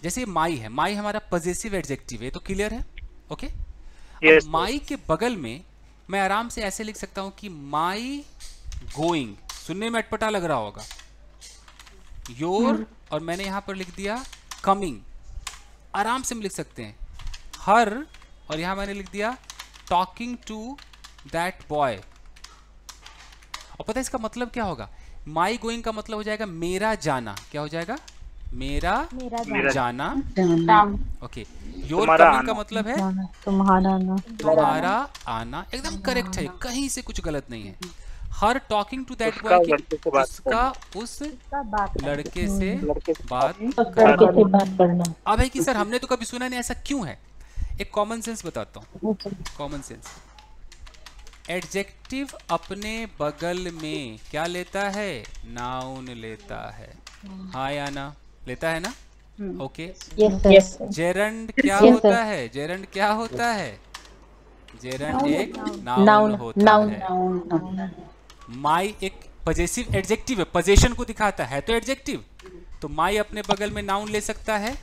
जैसे ये माई है माई हमारा पॉजिटिव एडजेक्टिव है तो क्लियर है? ओके Yes, माई के बगल में मैं आराम से ऐसे लिख सकता हूँ कि माई गोइंग सुनने में अटपटा लग रहा होगा। योर और मैंने यहाँ पर लिख दिया कमिंग। आराम से हम लिख सकते हैं। हर और यहाँ मैंने लिख दिया टॉकिंग टू दैट बॉय और पता है इसका मतलब क्या होगा? माई गोइंग का मतलब हो जाएगा मेरा जाना। क्या हो जाएगा? मेरा, मेरा जाना। ओके योर कमिंग का मतलब है तुम्हारा ना तुम्हारा आना। एकदम करेक्ट है। कहीं से कुछ गलत नहीं है। Her talking to that boy उसका उस लड़के से बात लड़के से बात करना। अब है कि सर हमने तो कभी सुना नहीं ऐसा क्यों है? एक कॉमन सेंस बताता हूँ। कॉमन सेंस एडजेक्टिव अपने बगल में क्या लेता है? नाउन लेता है। हाँ या ना? लेता है ना? ओके यस जेरंड क्या होता है? जेरंड क्या होता है? जेरंड एक नाउन होता है। नाउन माई एक पजेसिव एडजेक्टिव है पजेशन को दिखाता है तो एडजेक्टिव तो माई अपने बगल में नाउन ले सकता है।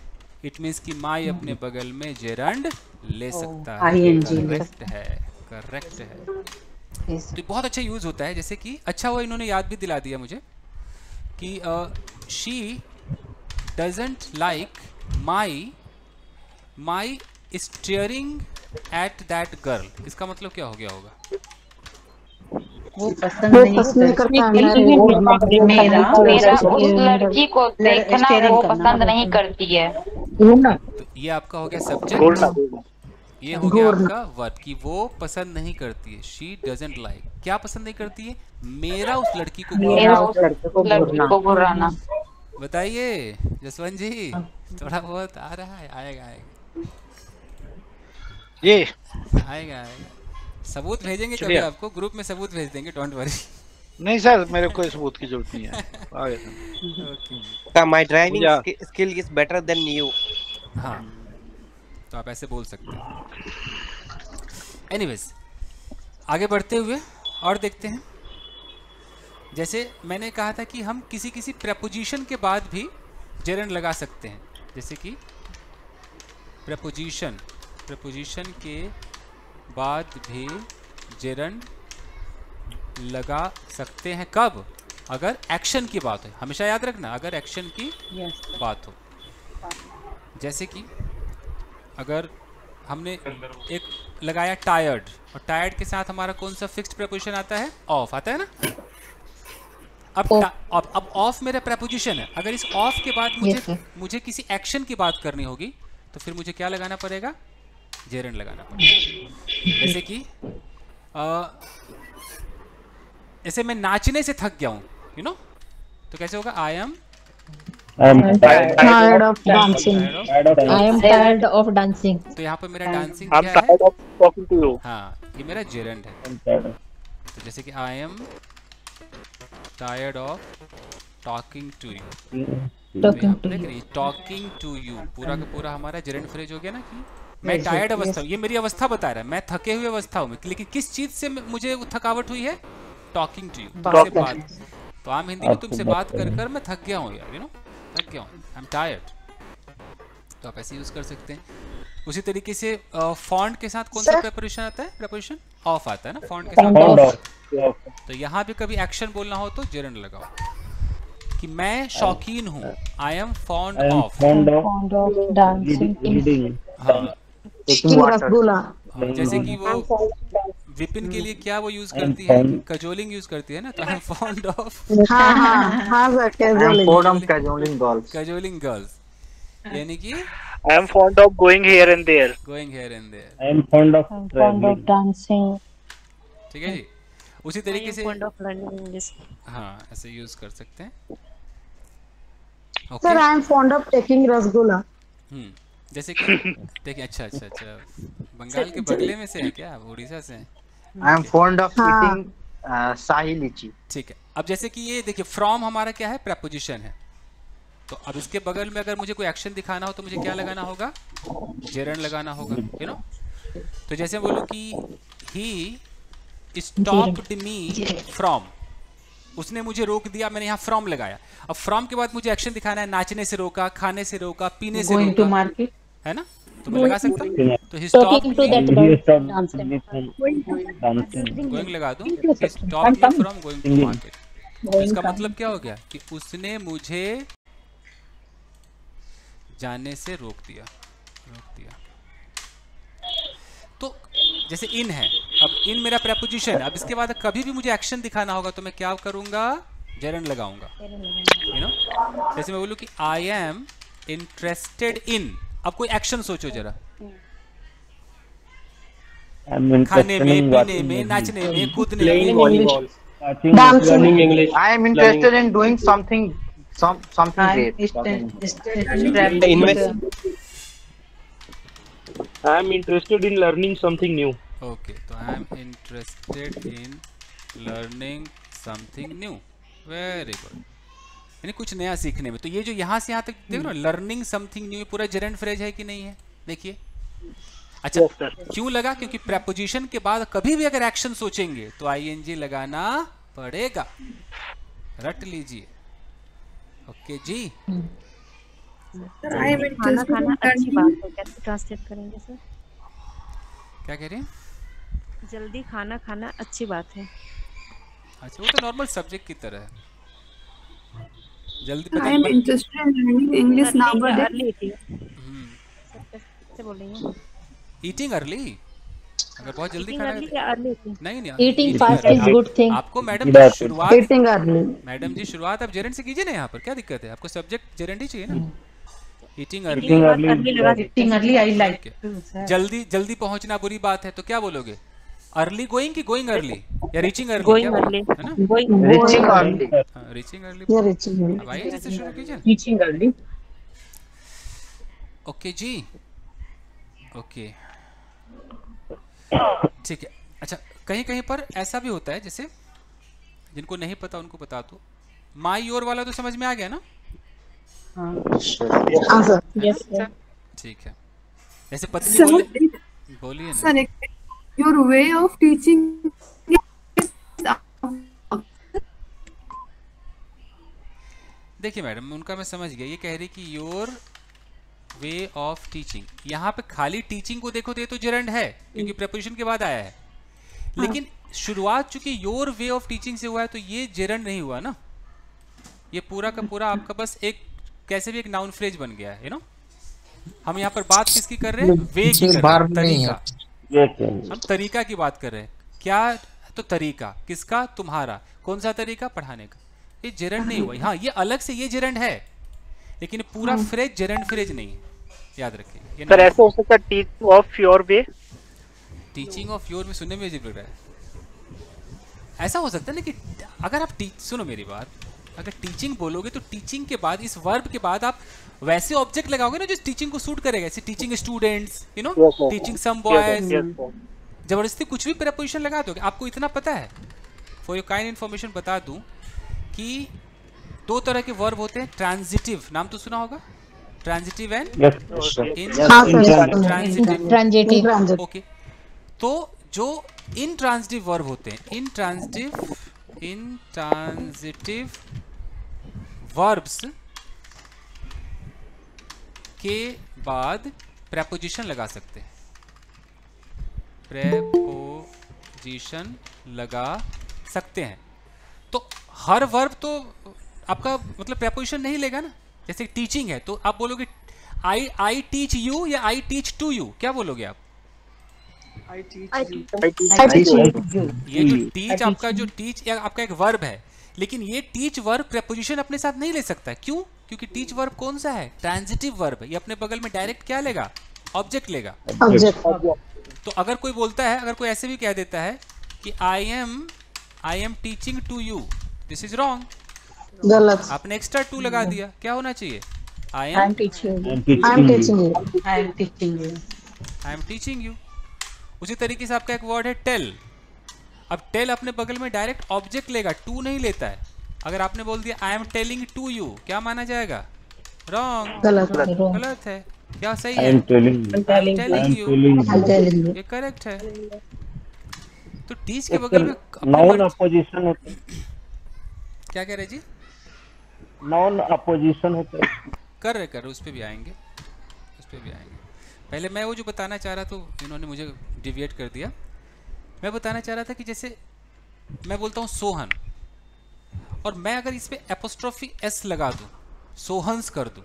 इट मीन्स कि माई अपने बगल में जेरंड ले सकता है करेक्ट है करेक्ट है तो बहुत अच्छा यूज़ होता है जैसे कि अच्छा हुआ इन्होंने याद भी दिला दिया मुझे कि she doesn't like my my staring at that girl इसका मतलब क्या हो गया होगा? वो पसंद वो नहीं पसंद नहीं करती करता। मेरा मेरा उस लड़की को देखना वो पसंद नहीं करती है। तो ये आपका हो गया सब्जेक्ट ये हो गया आपका वर्ब कि वो पसंद नहीं करती है। शी डजेंट लाइक क्या पसंद नहीं करती है? मेरा उस लड़की को मेरा घूरना। उस लड़की को घुराना। बताइए जसवंत जी थोड़ा बहुत आ रहा है आएगा आएगा। ये। आएगा आएगा। सबूत भेजेंगे कभी आपको? ग्रुप में सबूत भेज देंगे डोंट वरी नहीं सर मेरे को सबूत की ज़रूरत नहीं है। आ गया था। My driving Yeah. ski- skill is better हाँ। तो आप ऐसे बोल सकते हैं। एनीवेज आगे बढ़ते हुए और देखते हैं। जैसे मैंने कहा था कि हम किसी किसी प्रपोजिशन के बाद भी जेरन लगा सकते हैं। जैसे कि प्रपोजिशन प्रपोजिशन के बाद भी जेरन लगा सकते हैं। कब? अगर एक्शन की बात हो। हमेशा याद रखना अगर एक्शन की यस बात हो। जैसे कि अगर हमने एक लगाया टायर्ड और टायर्ड के साथ हमारा कौन सा फिक्स्ड प्रपोजिशन आता है? ऑफ़ आता है ना? अब अब अब ऑफ़ मेरा प्रपोजिशन है। अगर इस ऑफ़ के बाद मुझे sir. मुझे किसी एक्शन की बात करनी होगी तो फिर मुझे क्या लगाना पड़ेगा? जेरन लगाना पड़ेगा। जैसे कि अ, जैसे मैं नाचने से थक गया हूँ यू नो तो कैसे होगा? I am tired of dancing. I am tired of dancing. तो यहाँ पे मेरा डांसिंग क्या है? tired of talking to you. हाँ ये मेरा जेरंड है। तो जैसे कि I am tired of talking to you Talking to देख टॉकिंग टू यू पूरा का पूरा हमारा जेरंड फ्रेज हो गया ना कि? मैं टायर्ड अवस्था हूँ ये मेरी अवस्था बता रहा है मैं थके हुए अवस्था हूँ लेकिन किस चीज़ से मुझे थकावट हुई है? टॉकिंग टू यू तुमसे बात तो आम हिंदी में तुमसे बात कर कर। मैं थक गया हूँ यार यू नो थक गया हूँ आई एम टायर्ड तो आप ऐसे यूज़ कर सकते हैं। उसी तरीके से फॉन्ट के साथ कौन सा Sir? प्रेपोजिशन आता है? प्रेपोजिशन ऑफ़ आता है ना फॉन्ट के साथ? तो यहाँ भी कभी एक्शन बोलना हो तो जेरन लगाओ। कि मैं शौकीन हूँ I am fond of Fond हाँ रसगुल्ला जैसे कि वो विपिन के लिए क्या वो यूज़ करती है? कजोलिंग यूज़ करती है ना? तो आई एम फॉन्ड ऑफ़ हाँ हाँ हाँ सर. कजोलिंग गर्ल्स यानी कि I am fond of going here and there. Going here and there I am fond of I'm fond of dancing. ठीक है जी? उसी तरीके से fond of learning English. हाँ ऐसे यूज़ कर सकते हैं। Sir okay I am fond of taking rasgulla hmm. जैसे कि देखिए अच्छा अच्छा अच्छा। बंगाल के बगले में से है क्या? उड़ीसा से I am fond of हाँ। eating uh, शाही लीची। ठीक है। अब जैसे कि ये देखिए फ्रॉम हमारा क्या है? प्रपोजिशन है। तो अब इसके बगल में अगर मुझे कोई एक्शन दिखाना हो तो मुझे क्या लगाना होगा? जेरन लगाना होगा यू नो तो जैसे बोलूँ कि ही स्टॉप्ड मी फ्रॉम उसने मुझे रोक दिया मैंने यहाँ फ्रॉम लगाया। अब फ्रॉम के बाद मुझे एक्शन दिखाना है नाचने से रोका खाने से रोका पीने से रोका। मार्केट है ना? तो मैं लगा सकता हूँ? तो ही? गोइंग लगा दूँ? going to market. तो इसका मतलब क्या हो गया? कि उसने मुझे जाने से रोक दिया। रोक दिया। तो जैसे इन है। अब इन मेरा प्रेपोजिशन है। अब इसके बाद कभी भी मुझे एक्शन दिखाना होगा तो मैं क्या करूँगा? जेरन लगाऊँगा। यू नो जैसे मैं बोलूँ कि आई एम इंटरेस्टेड इन अब कोई एक्शन सोचो जरा खाने में पीने में नाचने में कूदने में learning English. I am interested in doing something some something great. Something- Invest. I am interested in learning something new. Okay तो I am interested in learning something new very good यानी कुछ नया सीखने में। तो ये जो यहाँ से यहाँ तक देखो ना लर्निंग समथिंग न्यू पूरा जेरेंट फ्रेज है कि नहीं है? देखिए। अच्छा क्यों लगा? क्योंकि प्रपोजिशन के बाद कभी भी अगर एक्शन सोचेंगे तो आईएनजी लगाना पड़ेगा। रट लीजिए। ओके जी। Sir, I am खाना खाना अच्छी बात है कैसे ट्रांसलेट करेंगे सर क्या कह रही हैं? जल्दी खाना खाना अच्छी बात है। अच्छा वो तो नॉर्मल सब्जेक्ट की तरह है। जल्दी I am interested in English now but early eating early अगर बहुत जल्दी खाना है तो- नहीं नहीं eating fast is good thing आपको मैडम शुरुआत ईटिंग अर्ली मैडम जी शुरुआत आप जेरेंट से कीजिए ना यहाँ पर। क्या दिक्कत है? आपको सब्जेक्ट जेरेंट ही चाहिए ना। Eating early eating early I like जल्दी जल्दी पहुँचना बुरी बात है तो क्या बोलोगे? अर्ली गोइंग की गोइंग अर्ली या रीचिंग अर्ली बोलो- early. है ना? Going- Reaching early. Reaching early reaching early. अब आइए जैसे शुरू कीजिए। Teaching early. ओके जी। ओके ठीक है। अच्छा कहीं कहीं पर ऐसा भी होता है जैसे जिनको नहीं पता उनको बता दो। माई योर वाला तो समझ में आ गया ना? हाँ। sir. ठीक है। जैसे पत्नी बोलिए ना। Your way of teaching देखिए मैडम उनका मैं समझ गया। ये कह रही कि योर वे ऑफ़ टीचिंग यहाँ पे खाली टीचिंग को देखो तो ये तो जेरंड है क्योंकि प्रपोजिशन के बाद आया है। लेकिन शुरुआत चूँकि योर वे ऑफ़ टीचिंग से हुआ है तो ये जेरंड नहीं हुआ ना? ये पूरा का पूरा आपका बस एक कैसे भी एक नाउन फ्रेज बन गया है यू नो हम यहाँ पर बात किसकी कर रहे हैं? वे की कर रहे हैं तरीका। हम तरीका की बात कर रहे हैं। क्या तो तरीका? किसका? तुम्हारा। कौन सा तरीका? पढ़ाने का। ये जेरंड नहीं हुआ। हाँ ये अलग से ये जेरंड है। लेकिन पूरा फ्रेज जेरंड फ्रेज नहीं है। याद रखिए। सर ऐसा हो सकता है teach of your way teaching of your में सुनने में अजीब लग रहा है। ऐसा हो सकता है ना कि अगर आप टीच सुनो मेरी बात। अगर टीचिंग बोलोगे तो टीचिंग के बाद इस वर्ब के बाद आप वैसे ऑब्जेक्ट लगाओगे ना जो टीचिंग को सूट करेगा जैसे teaching students you know teaching some boys. ज़बरदस्ती कुछ भी प्रपोजिशन लगा दोगे आपको इतना पता है? फॉर योर काइंड इन्फॉर्मेशन बता दूँ कि दो तरह के वर्ब होते हैं ट्रांजिटिव नाम तो सुना होगा? Transitive and. हाँ. ट्रांजिटिव ओके तो जो इंट्रांजिटिव वर्ब होते हैं इंट्रांजिटिव इंट्रांजिटिव वर्ब्स के बाद प्रेपोजिशन लगा सकते हैं। प्रेपोजिशन लगा सकते हैं। तो हर वर्ब तो आपका मतलब प्रेपोजिशन नहीं लेगा ना? जैसे टीचिंग है तो आप बोलोगे आई आई टीच यू या आई टीच टू यू क्या बोलोगे आप? I teach I you. ये जो टीच आपका जो टीच आपका एक वर्ब है लेकिन ये टीच वर्ब प्रेपोजिशन अपने साथ नहीं ले सकता। क्यों? क्योंकि टीच वर्ब कौन सा है? ट्रांजिटिव वर्ब है। ये अपने बगल में डायरेक्ट क्या लेगा? ऑब्जेक्ट लेगा। तो अगर कोई बोलता है अगर कोई ऐसे भी कह देता है कि I am I am teaching to you this is wrong गलत। आपने एक्स्ट्रा टू लगा दिया। क्या होना चाहिए? I am teaching you. I am teaching you. I am teaching you. I am teaching you उसी तरीके से आपका एक वर्ड है टेल अब टेल अपने बगल में डायरेक्ट ऑब्जेक्ट लेगा। टू नहीं लेता है। अगर आपने बोल दिया I am telling to you क्या माना जाएगा? रॉन्ग गलत गलत है। क्या सही I है? am telling you. I am telling you. telling you. I'm telling you. ये करेक्ट है। तो टीच के बगल में नाउन मर्जी- अपोजिशन होता है। क्या कह रहे जी? नॉन अपोजिशन होता है। कर रहे कर रहे उस पर भी आएँगे। उस पर भी आएँगे। पहले मैं वो जो बताना चाह रहा तो इन्होंने मुझे डिविएट कर दिया। मैं बताना चाह रहा था कि जैसे मैं बोलता हूँ सोहन। और मैं अगर इस पे एपोस्ट्रोफी एस लगा दूँ सोहंस कर दूँ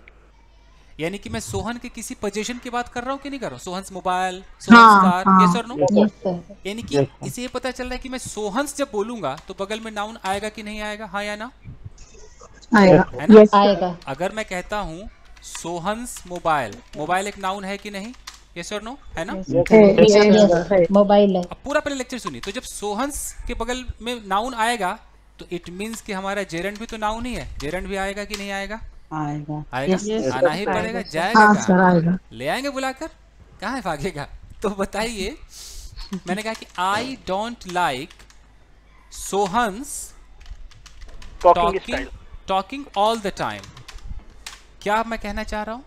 यानी कि मैं सोहन के किसी पोजीशन की बात कर रहा हूँ कि नहीं कर रहा हूँ? सोहंस मोबाइल सोहंस हाँ, कार। ये सर नो यानी कि इसे ये पता चल रहा है कि मैं सोहंस जब बोलूँगा तो बगल में नाउन आएगा कि नहीं आएगा? हाँ या ना? आएगा। है ना? आएगा। अगर मैं कहता हूँ सोहंस मोबाइल मोबाइल एक नाउन है कि नहीं? यस और नो है ना? मोबाइल है। पूरा पहले लेक्चर सुनिए। तो जब सोहंस के बगल में नाउन आएगा तो इट मीन्स कि हमारा जेरंड भी तो नाउन ही है। जेरंड भी आएगा कि नहीं आएगा? आएगा। आएगा। Yes, आना ही पड़ेगा। जाएगा हाँ सर आएगा। ले आएँगे बुलाकर? कहाँ है भागेगा? तो बताइए मैंने कहा कि I don't like Sohan's talking talking all the time क्या मैं कहना चाह रहा हूँ?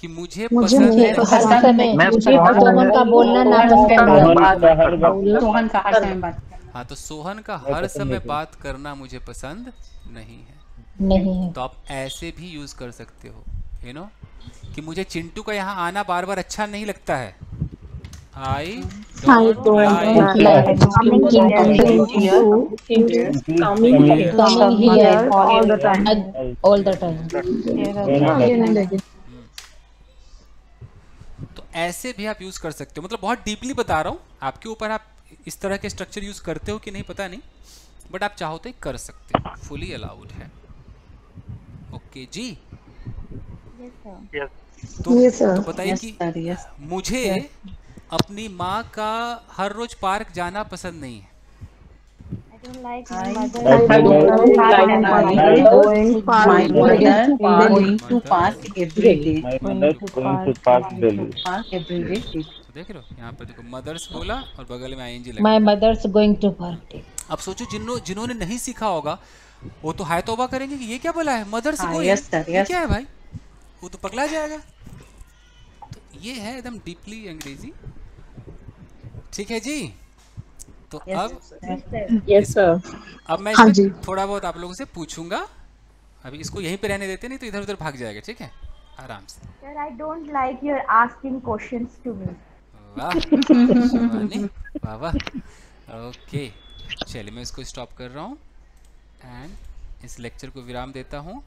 कि मुझे मुझे पसंद नहीं है पसंद मैं मुझे सोहन का बोलना ना पसंद है। सोहन का हर समय बात। हाँ तो सोहन का हर समय बात करना मुझे पसंद नहीं है। नहीं तो आप ऐसे भी यूज़ कर सकते हो यू नो कि मुझे चिंटू का यहाँ आना बार बार अच्छा नहीं लगता है। आई again. तो ऐसे भी आप यूज़ कर सकते हो। मतलब बहुत डीपली बता रहा हूँ आपके ऊपर आप इस तरह के स्ट्रक्चर यूज़ करते हो कि नहीं पता नहीं बट आप चाहो तो कर सकते हो। फुली अलाउड है। ओके जी? तो, Yes, तो बताइए Yes, कि yes. मुझे अपनी माँ का हर रोज पार्क जाना पसंद नहीं है। तो देख रहे हो यहाँ देखो मदर्स बोला और बगल में going to party अब सोचो जिन्हों जिन्होंने नहीं सीखा होगा वो तो हाय तौबा करेंगे कि ये क्या बोला है मदर से हाँ, कोई yes, yes. क्या है भाई वो तो पकड़ा जाएगा तो ये है एकदम डीपली अंग्रेज़ी ठीक है जी तो yes, अब Yes, sir. अब मैं हाँ जी। थोड़ा बहुत आप लोगों से पूछूँगा। अभी इसको यहीं पे रहने देते नहीं तो इधर उधर भाग जाएगा ठीक है? आराम से। Sir, I don't like your asking questions to me. वाह शिवानी, वाह वाह। ओके चलिए मैं इसको स्टॉप कर रहा हूँ। एंड इस लेक्चर को विराम देता हूँ।